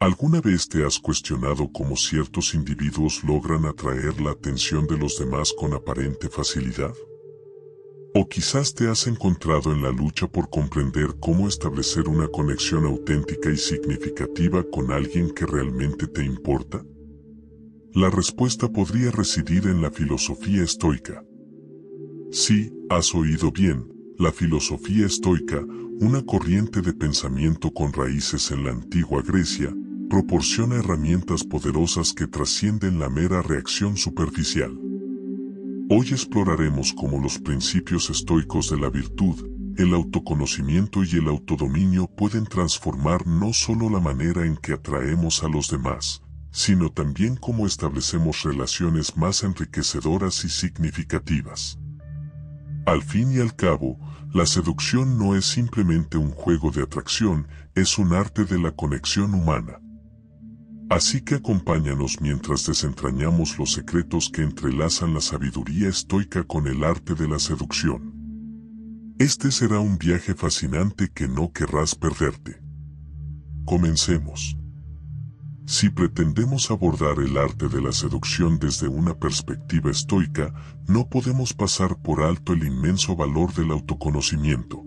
¿Alguna vez te has cuestionado cómo ciertos individuos logran atraer la atención de los demás con aparente facilidad? O quizás te has encontrado en la lucha por comprender cómo establecer una conexión auténtica y significativa con alguien que realmente te importa? La respuesta podría residir en la filosofía estoica. Sí, has oído bien, la filosofía estoica, una corriente de pensamiento con raíces en la antigua Grecia, proporciona herramientas poderosas que trascienden la mera reacción superficial. Hoy exploraremos cómo los principios estoicos de la virtud, el autoconocimiento y el autodominio pueden transformar no solo la manera en que atraemos a los demás, sino también cómo establecemos relaciones más enriquecedoras y significativas. Al fin y al cabo, la seducción no es simplemente un juego de atracción, es un arte de la conexión humana. Así que acompáñanos mientras desentrañamos los secretos que entrelazan la sabiduría estoica con el arte de la seducción. Este será un viaje fascinante que no querrás perderte. Comencemos. Si pretendemos abordar el arte de la seducción desde una perspectiva estoica, no podemos pasar por alto el inmenso valor del autoconocimiento.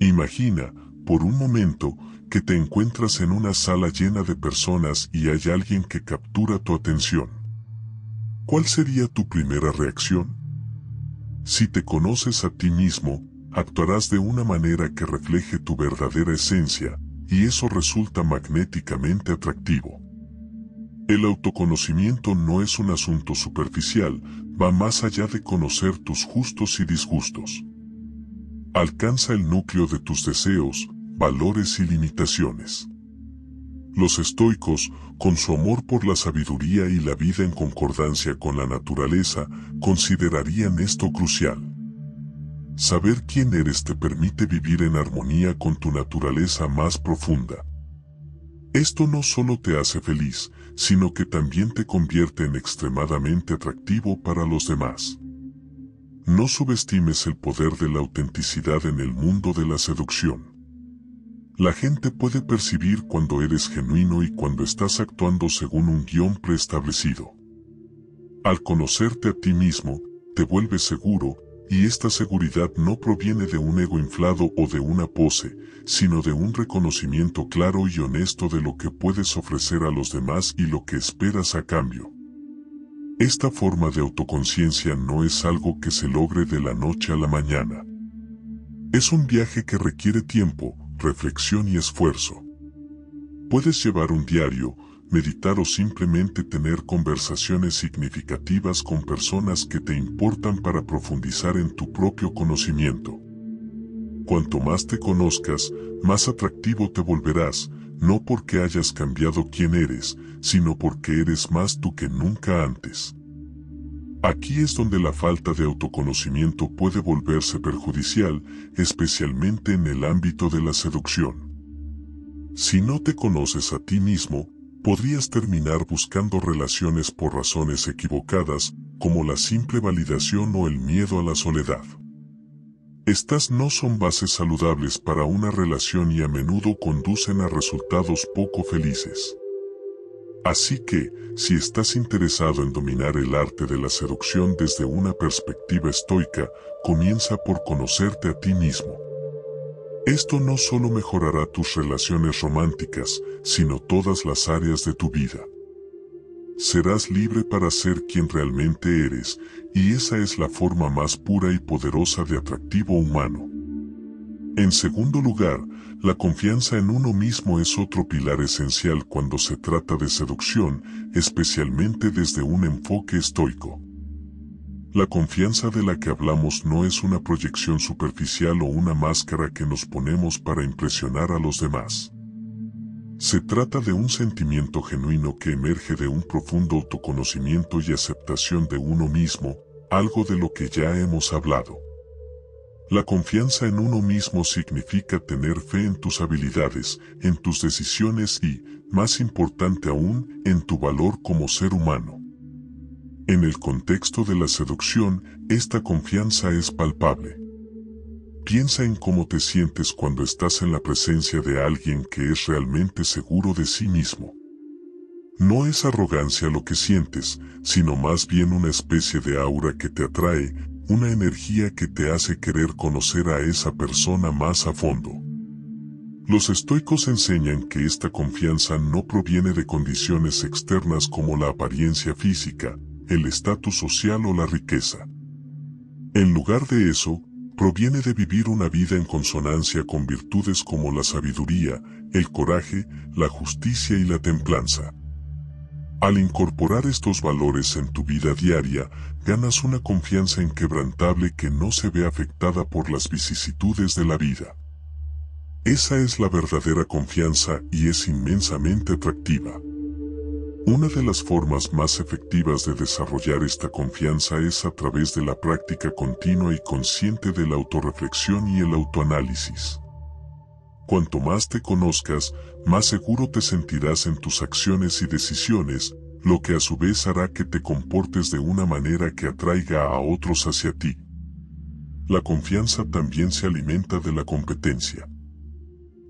Imagina, por un momento, que te encuentras en una sala llena de personas y hay alguien que captura tu atención. ¿Cuál sería tu primera reacción? Si te conoces a ti mismo, actuarás de una manera que refleje tu verdadera esencia, y eso resulta magnéticamente atractivo. El autoconocimiento no es un asunto superficial, va más allá de conocer tus justos y disgustos. Alcanza el núcleo de tus deseos, valores y limitaciones. Los estoicos, con su amor por la sabiduría y la vida en concordancia con la naturaleza, considerarían esto crucial. Saber quién eres te permite vivir en armonía con tu naturaleza más profunda. Esto no solo te hace feliz, sino que también te convierte en extremadamente atractivo para los demás. No subestimes el poder de la autenticidad en el mundo de la seducción. La gente puede percibir cuando eres genuino y cuando estás actuando según un guion preestablecido. Al conocerte a ti mismo, te vuelves seguro, y esta seguridad no proviene de un ego inflado o de una pose, sino de un reconocimiento claro y honesto de lo que puedes ofrecer a los demás y lo que esperas a cambio. Esta forma de autoconciencia no es algo que se logre de la noche a la mañana. Es un viaje que requiere tiempo, reflexión y esfuerzo. Puedes llevar un diario, meditar o simplemente tener conversaciones significativas con personas que te importan para profundizar en tu propio conocimiento. Cuanto más te conozcas, más atractivo te volverás, no porque hayas cambiado quién eres, sino porque eres más tú que nunca antes. Aquí es donde la falta de autoconocimiento puede volverse perjudicial, especialmente en el ámbito de la seducción. Si no te conoces a ti mismo, podrías terminar buscando relaciones por razones equivocadas, como la simple validación o el miedo a la soledad. Estas no son bases saludables para una relación y a menudo conducen a resultados poco felices. Así que, si estás interesado en dominar el arte de la seducción desde una perspectiva estoica, comienza por conocerte a ti mismo. Esto no solo mejorará tus relaciones románticas, sino todas las áreas de tu vida. Serás libre para ser quien realmente eres, y esa es la forma más pura y poderosa de atractivo humano. En segundo lugar, la confianza en uno mismo es otro pilar esencial cuando se trata de seducción, especialmente desde un enfoque estoico. La confianza de la que hablamos no es una proyección superficial o una máscara que nos ponemos para impresionar a los demás. Se trata de un sentimiento genuino que emerge de un profundo autoconocimiento y aceptación de uno mismo, algo de lo que ya hemos hablado. La confianza en uno mismo significa tener fe en tus habilidades, en tus decisiones y, más importante aún, en tu valor como ser humano. En el contexto de la seducción, esta confianza es palpable. Piensa en cómo te sientes cuando estás en la presencia de alguien que es realmente seguro de sí mismo. No es arrogancia lo que sientes, sino más bien una especie de aura que te atrae, una energía que te hace querer conocer a esa persona más a fondo. Los estoicos enseñan que esta confianza no proviene de condiciones externas como la apariencia física, el estatus social o la riqueza. En lugar de eso, proviene de vivir una vida en consonancia con virtudes como la sabiduría, el coraje, la justicia y la templanza. Al incorporar estos valores en tu vida diaria, ganas una confianza inquebrantable que no se ve afectada por las vicisitudes de la vida. Esa es la verdadera confianza y es inmensamente atractiva. Una de las formas más efectivas de desarrollar esta confianza es a través de la práctica continua y consciente de la autorreflexión y el autoanálisis. Cuanto más te conozcas, más seguro te sentirás en tus acciones y decisiones, lo que a su vez hará que te comportes de una manera que atraiga a otros hacia ti. La confianza también se alimenta de la competencia.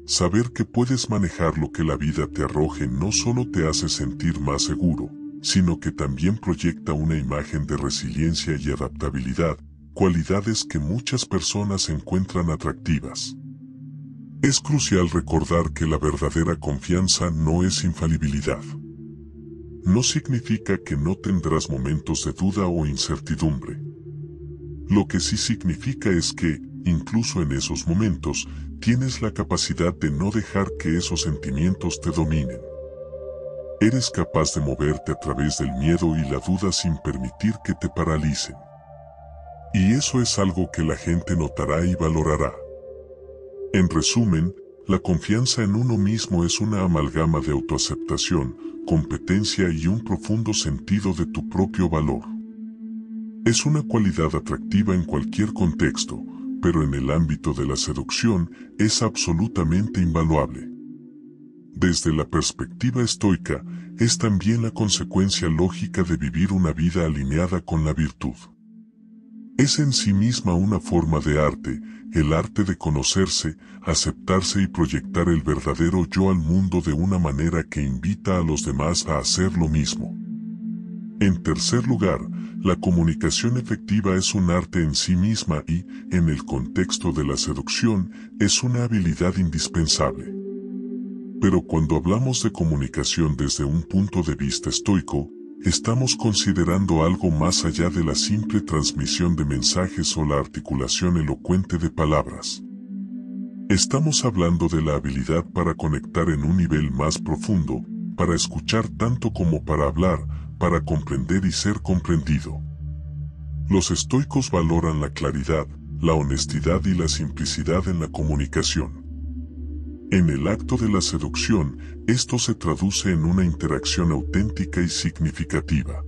Saber que puedes manejar lo que la vida te arroje no solo te hace sentir más seguro, sino que también proyecta una imagen de resiliencia y adaptabilidad, cualidades que muchas personas encuentran atractivas. Es crucial recordar que la verdadera confianza no es infalibilidad. No significa que no tendrás momentos de duda o incertidumbre. Lo que sí significa es que, incluso en esos momentos, tienes la capacidad de no dejar que esos sentimientos te dominen. Eres capaz de moverte a través del miedo y la duda sin permitir que te paralicen. Y eso es algo que la gente notará y valorará. En resumen, la confianza en uno mismo es una amalgama de autoaceptación, competencia y un profundo sentido de tu propio valor. Es una cualidad atractiva en cualquier contexto, pero en el ámbito de la seducción es absolutamente invaluable. Desde la perspectiva estoica, es también la consecuencia lógica de vivir una vida alineada con la virtud. Es en sí misma una forma de arte, el arte de conocerse, aceptarse y proyectar el verdadero yo al mundo de una manera que invita a los demás a hacer lo mismo. En tercer lugar, la comunicación efectiva es un arte en sí misma y, en el contexto de la seducción, es una habilidad indispensable. Pero cuando hablamos de comunicación desde un punto de vista estoico, Estamos considerando algo más allá de la simple transmisión de mensajes o la articulación elocuente de palabras. Estamos hablando de la habilidad para conectar en un nivel más profundo, para escuchar tanto como para hablar, para comprender y ser comprendido. Los estoicos valoran la claridad, la honestidad y la simplicidad en la comunicación. En el acto de la seducción, esto se traduce en una interacción auténtica y significativa.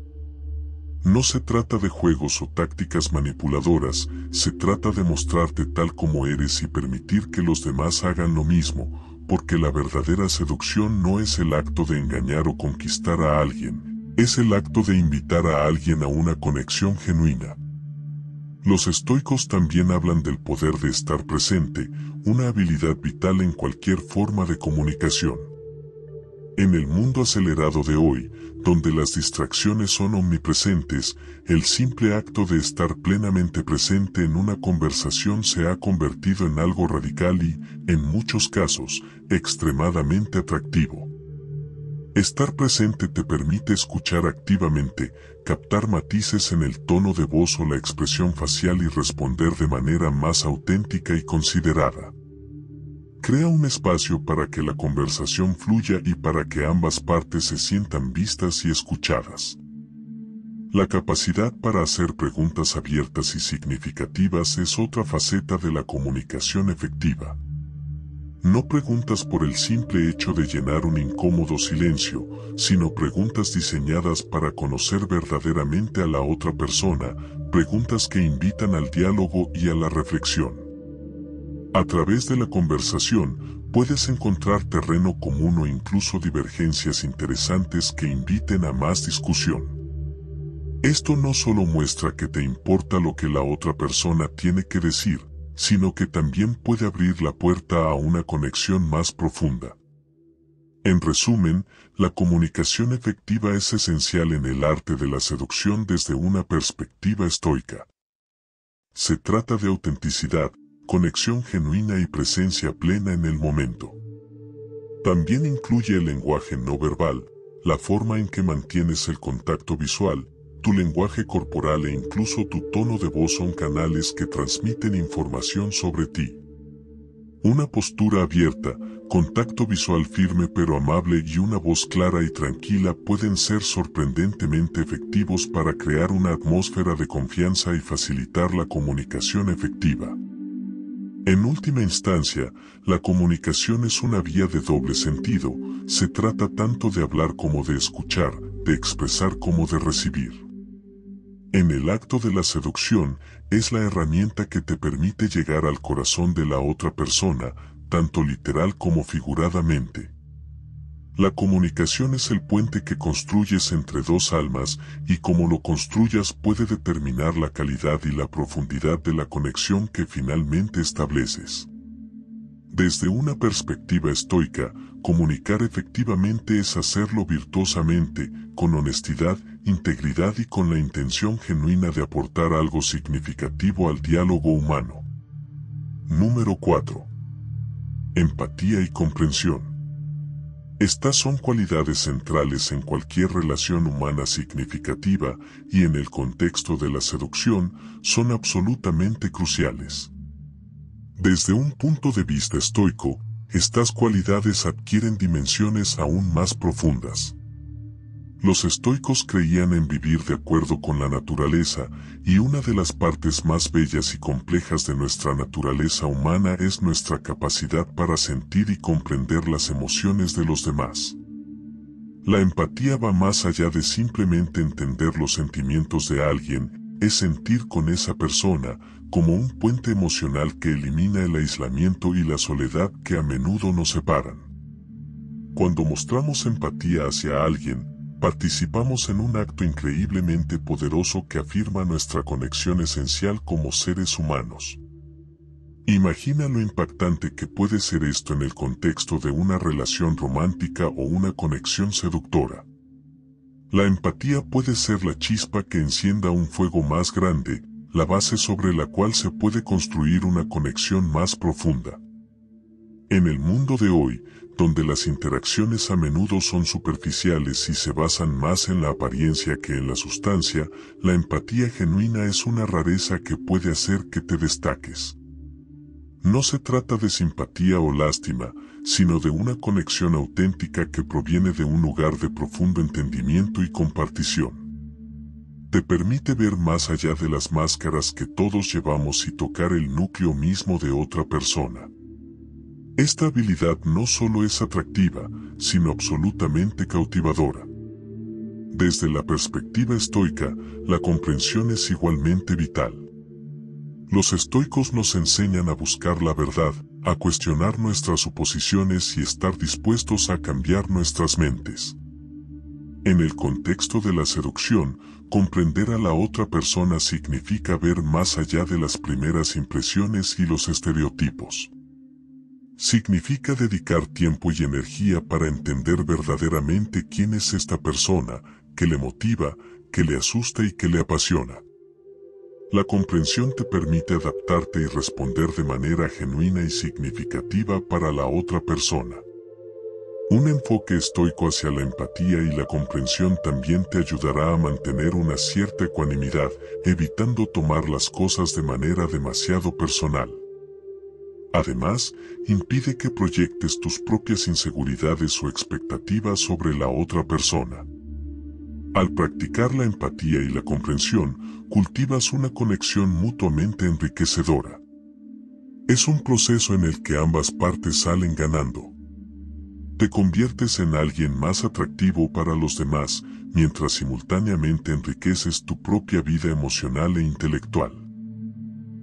No se trata de juegos o tácticas manipuladoras, se trata de mostrarte tal como eres y permitir que los demás hagan lo mismo, porque la verdadera seducción no es el acto de engañar o conquistar a alguien, es el acto de invitar a alguien a una conexión genuina. Los estoicos también hablan del poder de estar presente, una habilidad vital en cualquier forma de comunicación. En el mundo acelerado de hoy, donde las distracciones son omnipresentes, el simple acto de estar plenamente presente en una conversación se ha convertido en algo radical y, en muchos casos, extremadamente atractivo. Estar presente te permite escuchar activamente, captar matices en el tono de voz o la expresión facial y responder de manera más auténtica y considerada. Crea un espacio para que la conversación fluya y para que ambas partes se sientan vistas y escuchadas. La capacidad para hacer preguntas abiertas y significativas es otra faceta de la comunicación efectiva. No preguntas por el simple hecho de llenar un incómodo silencio, sino preguntas diseñadas para conocer verdaderamente a la otra persona, preguntas que invitan al diálogo y a la reflexión. A través de la conversación, puedes encontrar terreno común o incluso divergencias interesantes que inviten a más discusión. Esto no solo muestra que te importa lo que la otra persona tiene que decir, sino que también puede abrir la puerta a una conexión más profunda. En resumen, la comunicación efectiva es esencial en el arte de la seducción desde una perspectiva estoica. Se trata de autenticidad, conexión genuina y presencia plena en el momento. También incluye el lenguaje no verbal, la forma en que mantienes el contacto visual, tu lenguaje corporal e incluso tu tono de voz son canales que transmiten información sobre ti. Una postura abierta, contacto visual firme pero amable y una voz clara y tranquila pueden ser sorprendentemente efectivos para crear una atmósfera de confianza y facilitar la comunicación efectiva. En última instancia, la comunicación es una vía de doble sentido, se trata tanto de hablar como de escuchar, de expresar como de recibir. En el acto de la seducción es la herramienta que te permite llegar al corazón de la otra persona, tanto literal como figuradamente. La comunicación es el puente que construyes entre dos almas y como lo construyas puede determinar la calidad y la profundidad de la conexión que finalmente estableces. Desde una perspectiva estoica, comunicar efectivamente es hacerlo virtuosamente, con honestidad, integridad y con la intención genuina de aportar algo significativo al diálogo humano. Número 4. Empatía y comprensión. Estas son cualidades centrales en cualquier relación humana significativa y en el contexto de la seducción son absolutamente cruciales. Desde un punto de vista estoico, estas cualidades adquieren dimensiones aún más profundas. Los estoicos creían en vivir de acuerdo con la naturaleza, y una de las partes más bellas y complejas de nuestra naturaleza humana es nuestra capacidad para sentir y comprender las emociones de los demás. La empatía va más allá de simplemente entender los sentimientos de alguien, es sentir con esa persona, como un puente emocional que elimina el aislamiento y la soledad que a menudo nos separan. Cuando mostramos empatía hacia alguien, participamos en un acto increíblemente poderoso que afirma nuestra conexión esencial como seres humanos. Imagina lo impactante que puede ser esto en el contexto de una relación romántica o una conexión seductora. La empatía puede ser la chispa que encienda un fuego más grande, la base sobre la cual se puede construir una conexión más profunda. En el mundo de hoy, donde las interacciones a menudo son superficiales y se basan más en la apariencia que en la sustancia, la empatía genuina es una rareza que puede hacer que te destaques. No se trata de simpatía o lástima, sino de una conexión auténtica que proviene de un lugar de profundo entendimiento y compartición te permite ver más allá de las máscaras que todos llevamos y tocar el núcleo mismo de otra persona. Esta habilidad no solo es atractiva, sino absolutamente cautivadora. Desde la perspectiva estoica, la comprensión es igualmente vital. Los estoicos nos enseñan a buscar la verdad, a cuestionar nuestras suposiciones y estar dispuestos a cambiar nuestras mentes. En el contexto de la seducción, comprender a la otra persona significa ver más allá de las primeras impresiones y los estereotipos. Significa dedicar tiempo y energía para entender verdaderamente quién es esta persona, que le motiva, que le asusta y que le apasiona. La comprensión te permite adaptarte y responder de manera genuina y significativa para la otra persona. Un enfoque estoico hacia la empatía y la comprensión también te ayudará a mantener una cierta ecuanimidad, evitando tomar las cosas de manera demasiado personal. Además, impide que proyectes tus propias inseguridades o expectativas sobre la otra persona. Al practicar la empatía y la comprensión, cultivas una conexión mutuamente enriquecedora. Es un proceso en el que ambas partes salen ganando te conviertes en alguien más atractivo para los demás, mientras simultáneamente enriqueces tu propia vida emocional e intelectual.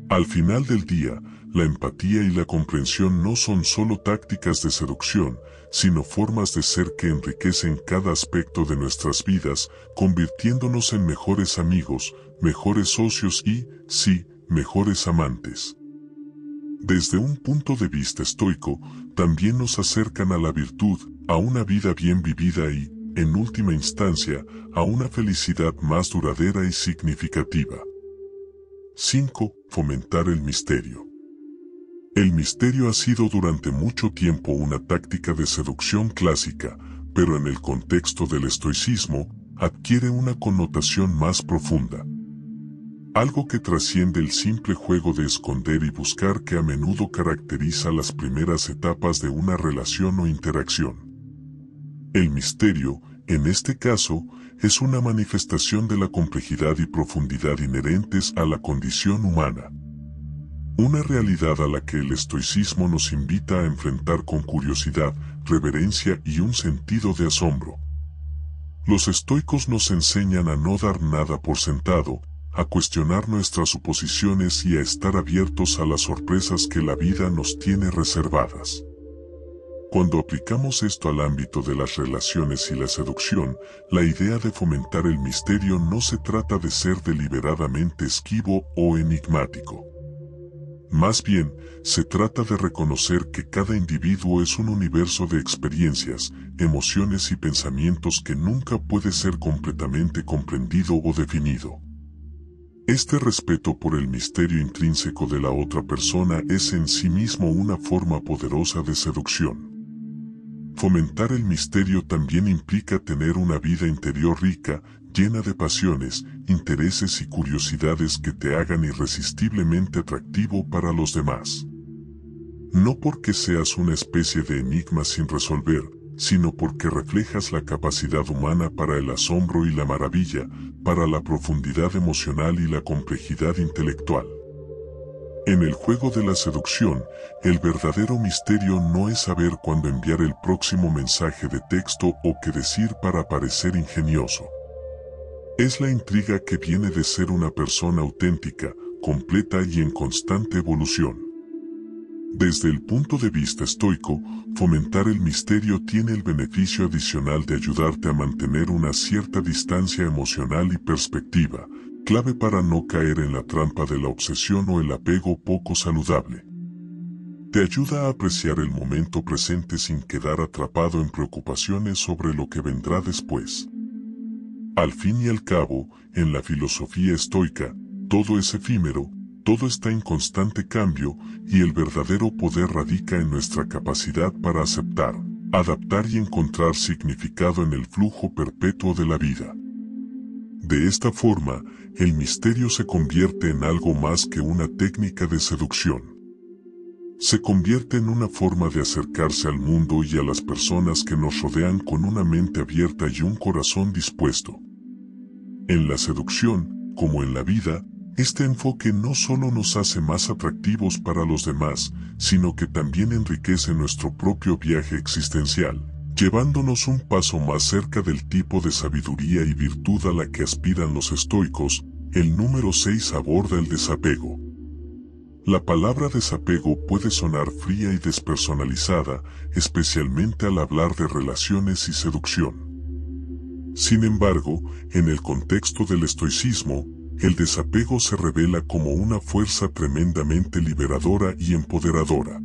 Al final del día, la empatía y la comprensión no son solo tácticas de seducción, sino formas de ser que enriquecen cada aspecto de nuestras vidas, convirtiéndonos en mejores amigos, mejores socios y, sí, mejores amantes. Desde un punto de vista estoico, también nos acercan a la virtud, a una vida bien vivida y, en última instancia, a una felicidad más duradera y significativa. 5. Fomentar el misterio. El misterio ha sido durante mucho tiempo una táctica de seducción clásica, pero en el contexto del estoicismo, adquiere una connotación más profunda. Algo que trasciende el simple juego de esconder y buscar que a menudo caracteriza las primeras etapas de una relación o interacción. El misterio, en este caso, es una manifestación de la complejidad y profundidad inherentes a la condición humana. Una realidad a la que el estoicismo nos invita a enfrentar con curiosidad, reverencia y un sentido de asombro. Los estoicos nos enseñan a no dar nada por sentado, a cuestionar nuestras suposiciones y a estar abiertos a las sorpresas que la vida nos tiene reservadas. Cuando aplicamos esto al ámbito de las relaciones y la seducción, la idea de fomentar el misterio no se trata de ser deliberadamente esquivo o enigmático. Más bien, se trata de reconocer que cada individuo es un universo de experiencias, emociones y pensamientos que nunca puede ser completamente comprendido o definido. Este respeto por el misterio intrínseco de la otra persona es en sí mismo una forma poderosa de seducción. Fomentar el misterio también implica tener una vida interior rica, llena de pasiones, intereses y curiosidades que te hagan irresistiblemente atractivo para los demás. No porque seas una especie de enigma sin resolver, sino porque reflejas la capacidad humana para el asombro y la maravilla, para la profundidad emocional y la complejidad intelectual. En el juego de la seducción, el verdadero misterio no es saber cuándo enviar el próximo mensaje de texto o qué decir para parecer ingenioso. Es la intriga que viene de ser una persona auténtica, completa y en constante evolución. Desde el punto de vista estoico, fomentar el misterio tiene el beneficio adicional de ayudarte a mantener una cierta distancia emocional y perspectiva, clave para no caer en la trampa de la obsesión o el apego poco saludable. Te ayuda a apreciar el momento presente sin quedar atrapado en preocupaciones sobre lo que vendrá después. Al fin y al cabo, en la filosofía estoica, todo es efímero, todo está en constante cambio y el verdadero poder radica en nuestra capacidad para aceptar, adaptar y encontrar significado en el flujo perpetuo de la vida. De esta forma, el misterio se convierte en algo más que una técnica de seducción. Se convierte en una forma de acercarse al mundo y a las personas que nos rodean con una mente abierta y un corazón dispuesto. En la seducción, como en la vida, este enfoque no solo nos hace más atractivos para los demás, sino que también enriquece nuestro propio viaje existencial, llevándonos un paso más cerca del tipo de sabiduría y virtud a la que aspiran los estoicos, el número 6 aborda el desapego. La palabra desapego puede sonar fría y despersonalizada, especialmente al hablar de relaciones y seducción. Sin embargo, en el contexto del estoicismo, el desapego se revela como una fuerza tremendamente liberadora y empoderadora.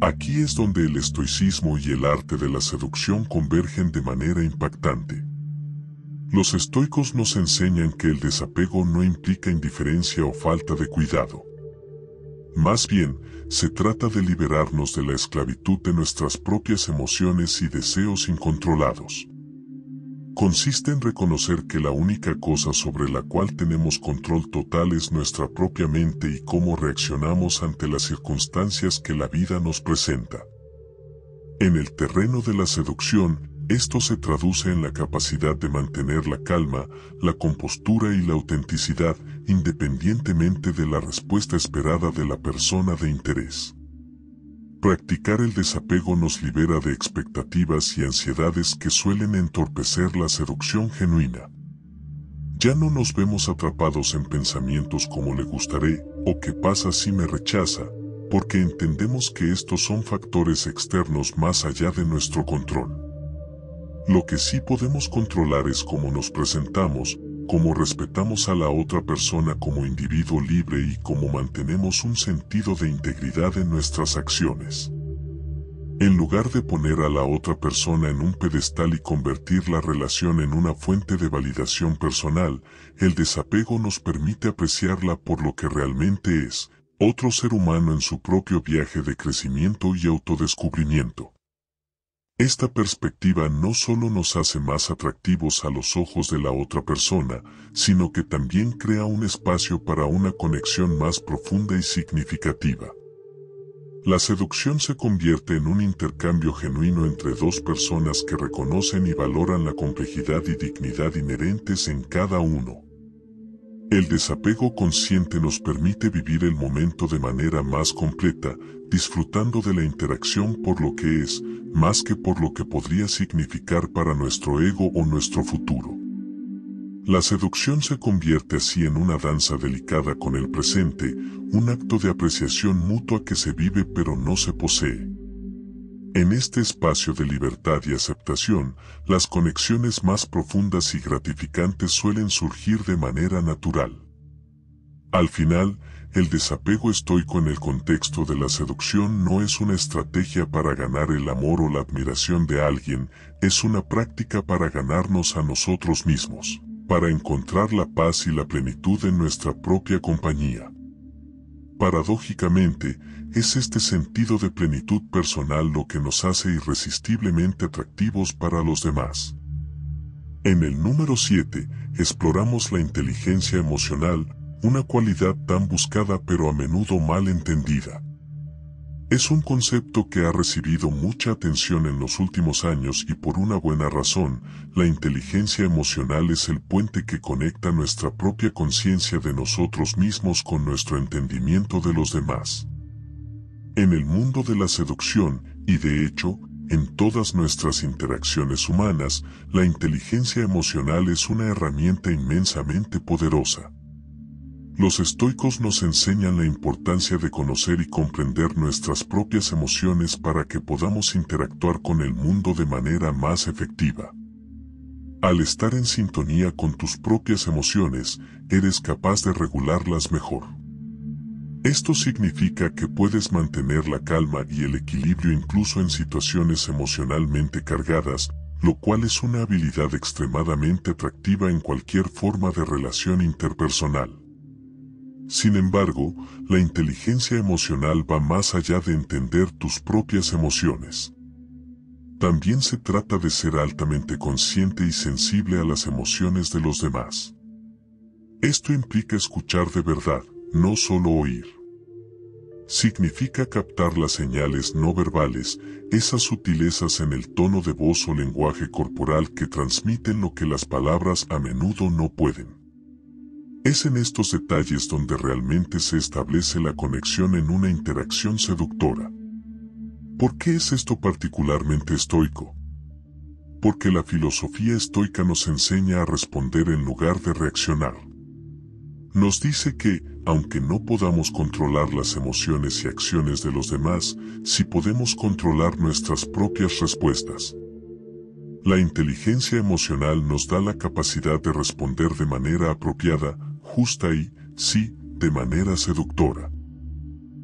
Aquí es donde el estoicismo y el arte de la seducción convergen de manera impactante. Los estoicos nos enseñan que el desapego no implica indiferencia o falta de cuidado. Más bien, se trata de liberarnos de la esclavitud de nuestras propias emociones y deseos incontrolados consiste en reconocer que la única cosa sobre la cual tenemos control total es nuestra propia mente y cómo reaccionamos ante las circunstancias que la vida nos presenta. En el terreno de la seducción, esto se traduce en la capacidad de mantener la calma, la compostura y la autenticidad, independientemente de la respuesta esperada de la persona de interés. Practicar el desapego nos libera de expectativas y ansiedades que suelen entorpecer la seducción genuina. Ya no nos vemos atrapados en pensamientos como le gustaré o qué pasa si me rechaza, porque entendemos que estos son factores externos más allá de nuestro control. Lo que sí podemos controlar es cómo nos presentamos, cómo respetamos a la otra persona como individuo libre y cómo mantenemos un sentido de integridad en nuestras acciones. En lugar de poner a la otra persona en un pedestal y convertir la relación en una fuente de validación personal, el desapego nos permite apreciarla por lo que realmente es, otro ser humano en su propio viaje de crecimiento y autodescubrimiento. Esta perspectiva no solo nos hace más atractivos a los ojos de la otra persona, sino que también crea un espacio para una conexión más profunda y significativa. La seducción se convierte en un intercambio genuino entre dos personas que reconocen y valoran la complejidad y dignidad inherentes en cada uno. El desapego consciente nos permite vivir el momento de manera más completa, disfrutando de la interacción por lo que es, más que por lo que podría significar para nuestro ego o nuestro futuro. La seducción se convierte así en una danza delicada con el presente, un acto de apreciación mutua que se vive pero no se posee. En este espacio de libertad y aceptación, las conexiones más profundas y gratificantes suelen surgir de manera natural. Al final, el desapego estoico en el contexto de la seducción no es una estrategia para ganar el amor o la admiración de alguien, es una práctica para ganarnos a nosotros mismos para encontrar la paz y la plenitud en nuestra propia compañía. Paradójicamente, es este sentido de plenitud personal lo que nos hace irresistiblemente atractivos para los demás. En el número 7, exploramos la inteligencia emocional, una cualidad tan buscada pero a menudo mal entendida. Es un concepto que ha recibido mucha atención en los últimos años y por una buena razón, la inteligencia emocional es el puente que conecta nuestra propia conciencia de nosotros mismos con nuestro entendimiento de los demás. En el mundo de la seducción, y de hecho, en todas nuestras interacciones humanas, la inteligencia emocional es una herramienta inmensamente poderosa. Los estoicos nos enseñan la importancia de conocer y comprender nuestras propias emociones para que podamos interactuar con el mundo de manera más efectiva. Al estar en sintonía con tus propias emociones, eres capaz de regularlas mejor. Esto significa que puedes mantener la calma y el equilibrio incluso en situaciones emocionalmente cargadas, lo cual es una habilidad extremadamente atractiva en cualquier forma de relación interpersonal. Sin embargo, la inteligencia emocional va más allá de entender tus propias emociones. También se trata de ser altamente consciente y sensible a las emociones de los demás. Esto implica escuchar de verdad, no solo oír. Significa captar las señales no verbales, esas sutilezas en el tono de voz o lenguaje corporal que transmiten lo que las palabras a menudo no pueden. Es en estos detalles donde realmente se establece la conexión en una interacción seductora. ¿Por qué es esto particularmente estoico? Porque la filosofía estoica nos enseña a responder en lugar de reaccionar. Nos dice que, aunque no podamos controlar las emociones y acciones de los demás, sí podemos controlar nuestras propias respuestas. La inteligencia emocional nos da la capacidad de responder de manera apropiada, justa y, sí, de manera seductora.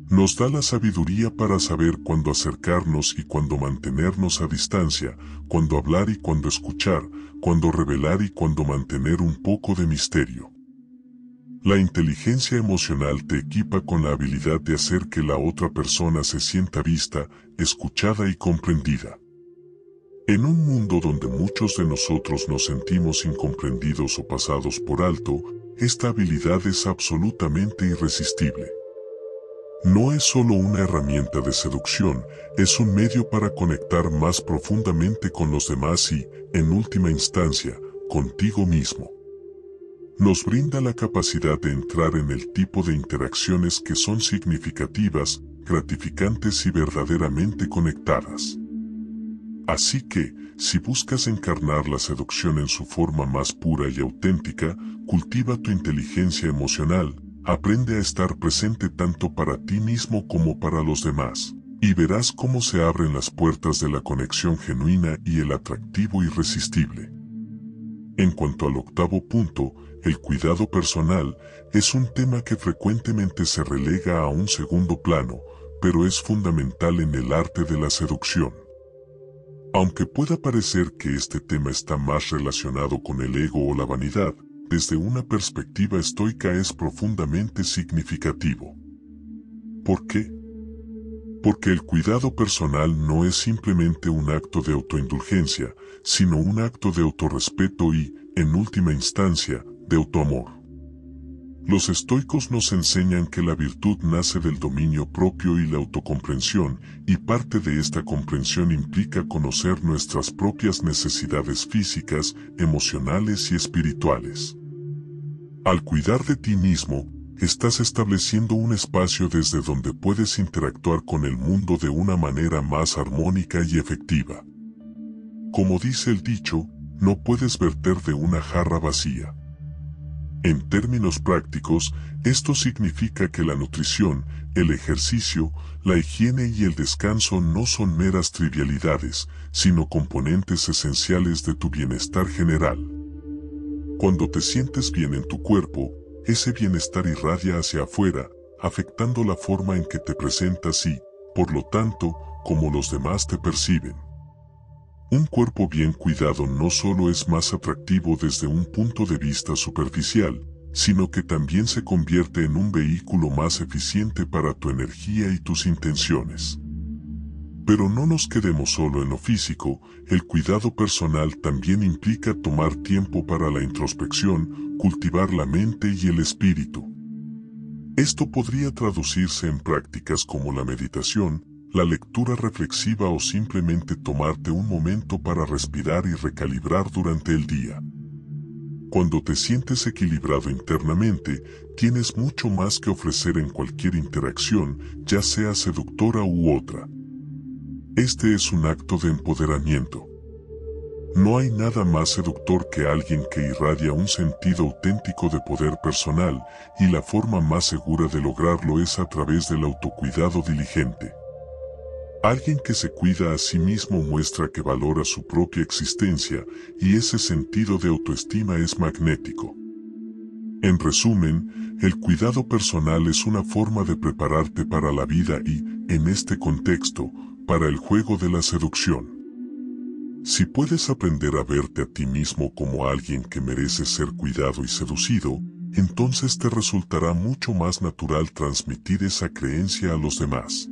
Nos da la sabiduría para saber cuándo acercarnos y cuándo mantenernos a distancia, cuándo hablar y cuándo escuchar, cuándo revelar y cuándo mantener un poco de misterio. La inteligencia emocional te equipa con la habilidad de hacer que la otra persona se sienta vista, escuchada y comprendida. En un mundo donde muchos de nosotros nos sentimos incomprendidos o pasados por alto, esta habilidad es absolutamente irresistible. No es solo una herramienta de seducción, es un medio para conectar más profundamente con los demás y, en última instancia, contigo mismo. Nos brinda la capacidad de entrar en el tipo de interacciones que son significativas, gratificantes y verdaderamente conectadas. Así que, si buscas encarnar la seducción en su forma más pura y auténtica, cultiva tu inteligencia emocional, aprende a estar presente tanto para ti mismo como para los demás, y verás cómo se abren las puertas de la conexión genuina y el atractivo irresistible. En cuanto al octavo punto, el cuidado personal es un tema que frecuentemente se relega a un segundo plano, pero es fundamental en el arte de la seducción. Aunque pueda parecer que este tema está más relacionado con el ego o la vanidad, desde una perspectiva estoica es profundamente significativo. ¿Por qué? Porque el cuidado personal no es simplemente un acto de autoindulgencia, sino un acto de autorrespeto y, en última instancia, de autoamor. Los estoicos nos enseñan que la virtud nace del dominio propio y la autocomprensión, y parte de esta comprensión implica conocer nuestras propias necesidades físicas, emocionales y espirituales. Al cuidar de ti mismo, estás estableciendo un espacio desde donde puedes interactuar con el mundo de una manera más armónica y efectiva. Como dice el dicho, no puedes verter de una jarra vacía. En términos prácticos, esto significa que la nutrición, el ejercicio, la higiene y el descanso no son meras trivialidades, sino componentes esenciales de tu bienestar general. Cuando te sientes bien en tu cuerpo, ese bienestar irradia hacia afuera, afectando la forma en que te presentas y, por lo tanto, como los demás te perciben. Un cuerpo bien cuidado no solo es más atractivo desde un punto de vista superficial, sino que también se convierte en un vehículo más eficiente para tu energía y tus intenciones. Pero no nos quedemos solo en lo físico, el cuidado personal también implica tomar tiempo para la introspección, cultivar la mente y el espíritu. Esto podría traducirse en prácticas como la meditación, la lectura reflexiva o simplemente tomarte un momento para respirar y recalibrar durante el día. Cuando te sientes equilibrado internamente, tienes mucho más que ofrecer en cualquier interacción, ya sea seductora u otra. Este es un acto de empoderamiento. No hay nada más seductor que alguien que irradia un sentido auténtico de poder personal, y la forma más segura de lograrlo es a través del autocuidado diligente. Alguien que se cuida a sí mismo muestra que valora su propia existencia y ese sentido de autoestima es magnético. En resumen, el cuidado personal es una forma de prepararte para la vida y, en este contexto, para el juego de la seducción. Si puedes aprender a verte a ti mismo como alguien que merece ser cuidado y seducido, entonces te resultará mucho más natural transmitir esa creencia a los demás.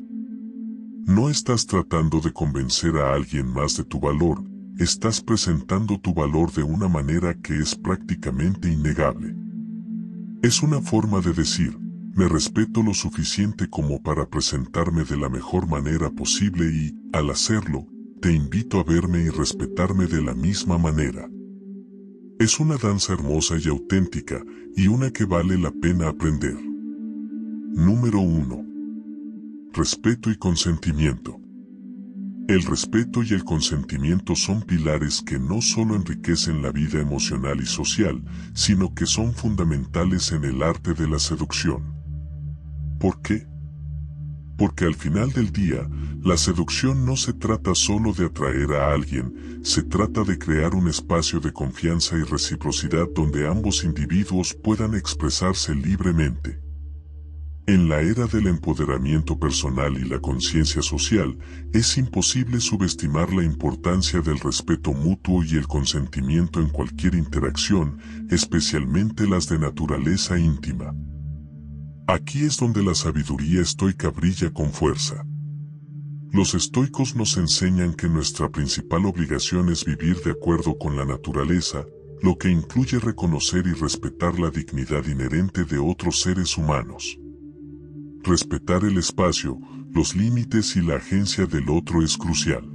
No estás tratando de convencer a alguien más de tu valor, estás presentando tu valor de una manera que es prácticamente innegable. Es una forma de decir, me respeto lo suficiente como para presentarme de la mejor manera posible y, al hacerlo, te invito a verme y respetarme de la misma manera. Es una danza hermosa y auténtica, y una que vale la pena aprender. Número 1 respeto y consentimiento. El respeto y el consentimiento son pilares que no solo enriquecen la vida emocional y social, sino que son fundamentales en el arte de la seducción. ¿Por qué? Porque al final del día, la seducción no se trata solo de atraer a alguien, se trata de crear un espacio de confianza y reciprocidad donde ambos individuos puedan expresarse libremente. En la era del empoderamiento personal y la conciencia social, es imposible subestimar la importancia del respeto mutuo y el consentimiento en cualquier interacción, especialmente las de naturaleza íntima. Aquí es donde la sabiduría estoica brilla con fuerza. Los estoicos nos enseñan que nuestra principal obligación es vivir de acuerdo con la naturaleza, lo que incluye reconocer y respetar la dignidad inherente de otros seres humanos. Respetar el espacio, los límites y la agencia del otro es crucial.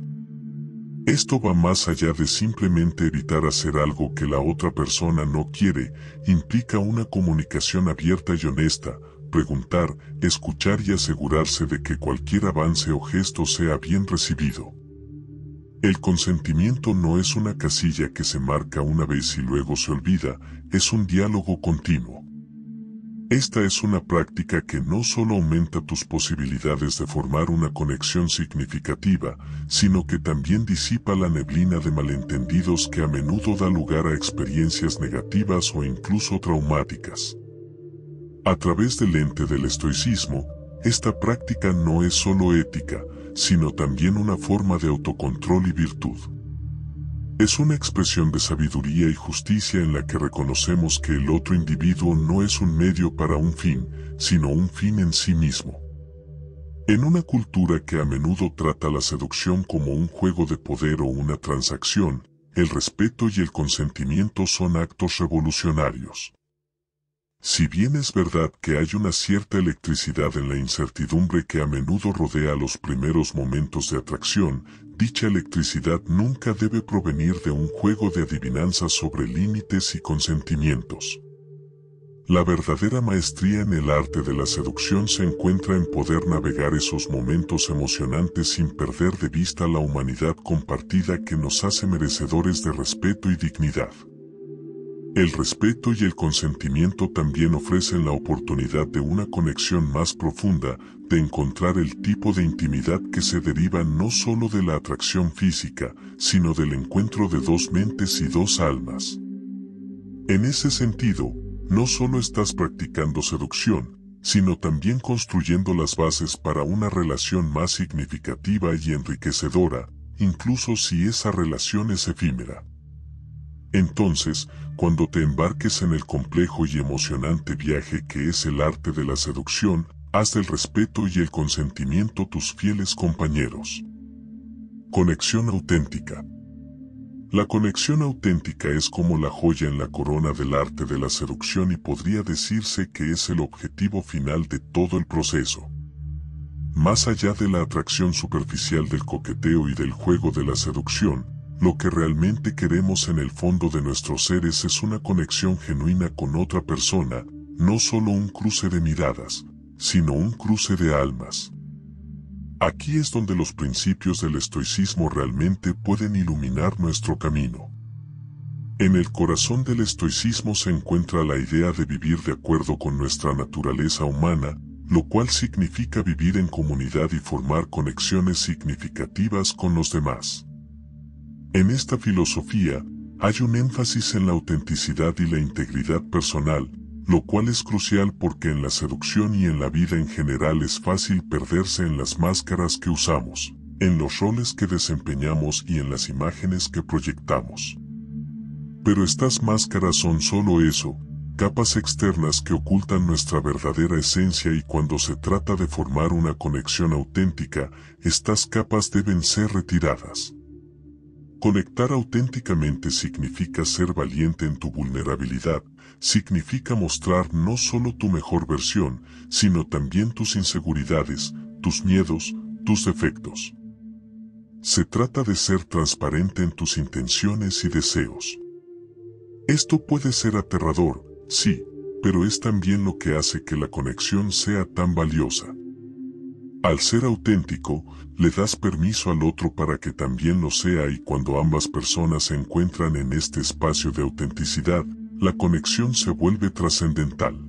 Esto va más allá de simplemente evitar hacer algo que la otra persona no quiere, implica una comunicación abierta y honesta, preguntar, escuchar y asegurarse de que cualquier avance o gesto sea bien recibido. El consentimiento no es una casilla que se marca una vez y luego se olvida, es un diálogo continuo. Esta es una práctica que no solo aumenta tus posibilidades de formar una conexión significativa, sino que también disipa la neblina de malentendidos que a menudo da lugar a experiencias negativas o incluso traumáticas. A través del lente del estoicismo, esta práctica no es solo ética, sino también una forma de autocontrol y virtud. Es una expresión de sabiduría y justicia en la que reconocemos que el otro individuo no es un medio para un fin, sino un fin en sí mismo. En una cultura que a menudo trata la seducción como un juego de poder o una transacción, el respeto y el consentimiento son actos revolucionarios. Si bien es verdad que hay una cierta electricidad en la incertidumbre que a menudo rodea los primeros momentos de atracción, dicha electricidad nunca debe provenir de un juego de adivinanzas sobre límites y consentimientos. La verdadera maestría en el arte de la seducción se encuentra en poder navegar esos momentos emocionantes sin perder de vista la humanidad compartida que nos hace merecedores de respeto y dignidad. El respeto y el consentimiento también ofrecen la oportunidad de una conexión más profunda, de encontrar el tipo de intimidad que se deriva no solo de la atracción física, sino del encuentro de dos mentes y dos almas. En ese sentido, no solo estás practicando seducción, sino también construyendo las bases para una relación más significativa y enriquecedora, incluso si esa relación es efímera. Entonces, cuando te embarques en el complejo y emocionante viaje que es el arte de la seducción, haz del respeto y el consentimiento tus fieles compañeros. Conexión auténtica. La conexión auténtica es como la joya en la corona del arte de la seducción y podría decirse que es el objetivo final de todo el proceso. Más allá de la atracción superficial del coqueteo y del juego de la seducción, lo que realmente queremos en el fondo de nuestros seres es una conexión genuina con otra persona, no solo un cruce de miradas, sino un cruce de almas. Aquí es donde los principios del estoicismo realmente pueden iluminar nuestro camino. En el corazón del estoicismo se encuentra la idea de vivir de acuerdo con nuestra naturaleza humana, lo cual significa vivir en comunidad y formar conexiones significativas con los demás. En esta filosofía, hay un énfasis en la autenticidad y la integridad personal, lo cual es crucial porque en la seducción y en la vida en general es fácil perderse en las máscaras que usamos, en los roles que desempeñamos y en las imágenes que proyectamos. Pero estas máscaras son solo eso, capas externas que ocultan nuestra verdadera esencia y cuando se trata de formar una conexión auténtica, estas capas deben ser retiradas. Conectar auténticamente significa ser valiente en tu vulnerabilidad, significa mostrar no solo tu mejor versión, sino también tus inseguridades, tus miedos, tus defectos. Se trata de ser transparente en tus intenciones y deseos. Esto puede ser aterrador, sí, pero es también lo que hace que la conexión sea tan valiosa. Al ser auténtico, le das permiso al otro para que también lo sea y cuando ambas personas se encuentran en este espacio de autenticidad, la conexión se vuelve trascendental.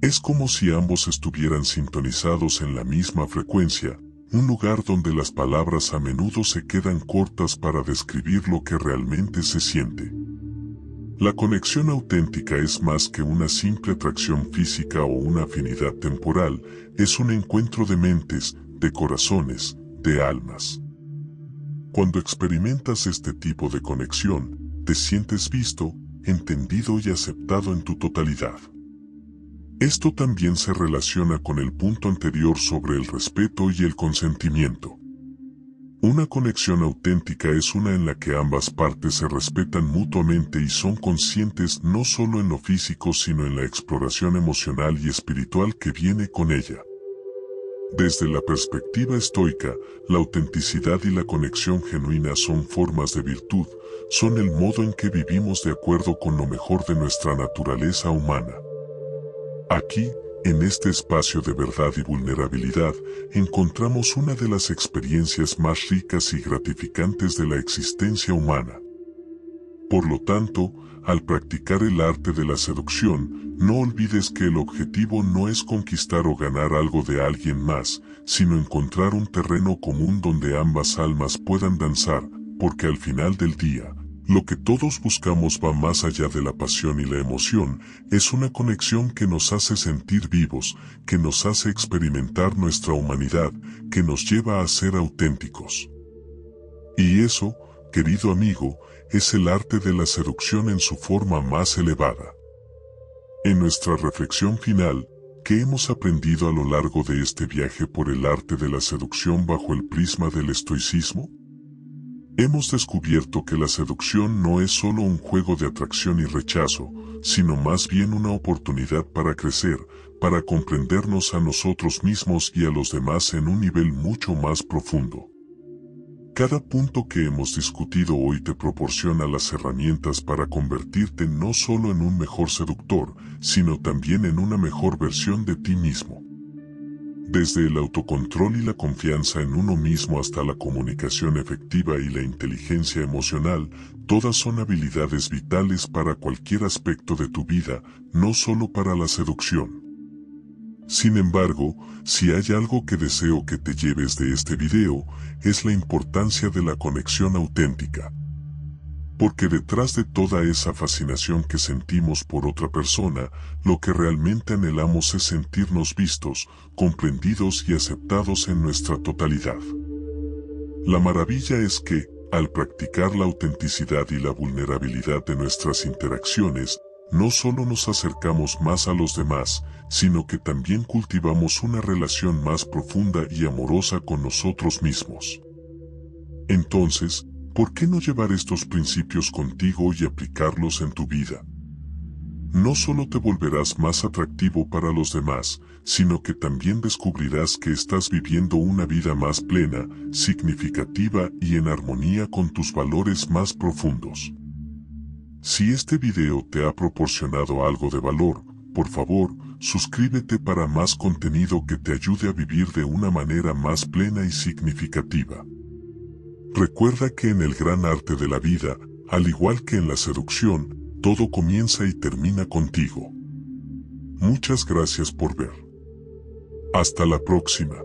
Es como si ambos estuvieran sintonizados en la misma frecuencia, un lugar donde las palabras a menudo se quedan cortas para describir lo que realmente se siente. La conexión auténtica es más que una simple atracción física o una afinidad temporal, es un encuentro de mentes, de corazones, de almas. Cuando experimentas este tipo de conexión, te sientes visto, entendido y aceptado en tu totalidad. Esto también se relaciona con el punto anterior sobre el respeto y el consentimiento. Una conexión auténtica es una en la que ambas partes se respetan mutuamente y son conscientes no solo en lo físico sino en la exploración emocional y espiritual que viene con ella. Desde la perspectiva estoica, la autenticidad y la conexión genuina son formas de virtud, son el modo en que vivimos de acuerdo con lo mejor de nuestra naturaleza humana. Aquí, en este espacio de verdad y vulnerabilidad, encontramos una de las experiencias más ricas y gratificantes de la existencia humana. Por lo tanto, al practicar el arte de la seducción, no olvides que el objetivo no es conquistar o ganar algo de alguien más, sino encontrar un terreno común donde ambas almas puedan danzar, porque al final del día, lo que todos buscamos va más allá de la pasión y la emoción, es una conexión que nos hace sentir vivos, que nos hace experimentar nuestra humanidad, que nos lleva a ser auténticos. Y eso, querido amigo, es el arte de la seducción en su forma más elevada. En nuestra reflexión final, ¿qué hemos aprendido a lo largo de este viaje por el arte de la seducción bajo el prisma del estoicismo? Hemos descubierto que la seducción no es solo un juego de atracción y rechazo, sino más bien una oportunidad para crecer, para comprendernos a nosotros mismos y a los demás en un nivel mucho más profundo. Cada punto que hemos discutido hoy te proporciona las herramientas para convertirte no solo en un mejor seductor, sino también en una mejor versión de ti mismo. Desde el autocontrol y la confianza en uno mismo hasta la comunicación efectiva y la inteligencia emocional, todas son habilidades vitales para cualquier aspecto de tu vida, no solo para la seducción. Sin embargo, si hay algo que deseo que te lleves de este video, es la importancia de la conexión auténtica. Porque detrás de toda esa fascinación que sentimos por otra persona, lo que realmente anhelamos es sentirnos vistos, comprendidos y aceptados en nuestra totalidad. La maravilla es que, al practicar la autenticidad y la vulnerabilidad de nuestras interacciones, no solo nos acercamos más a los demás, sino que también cultivamos una relación más profunda y amorosa con nosotros mismos. Entonces, ¿Por qué no llevar estos principios contigo y aplicarlos en tu vida? No solo te volverás más atractivo para los demás, sino que también descubrirás que estás viviendo una vida más plena, significativa y en armonía con tus valores más profundos. Si este video te ha proporcionado algo de valor, por favor, suscríbete para más contenido que te ayude a vivir de una manera más plena y significativa. Recuerda que en el gran arte de la vida, al igual que en la seducción, todo comienza y termina contigo. Muchas gracias por ver. Hasta la próxima.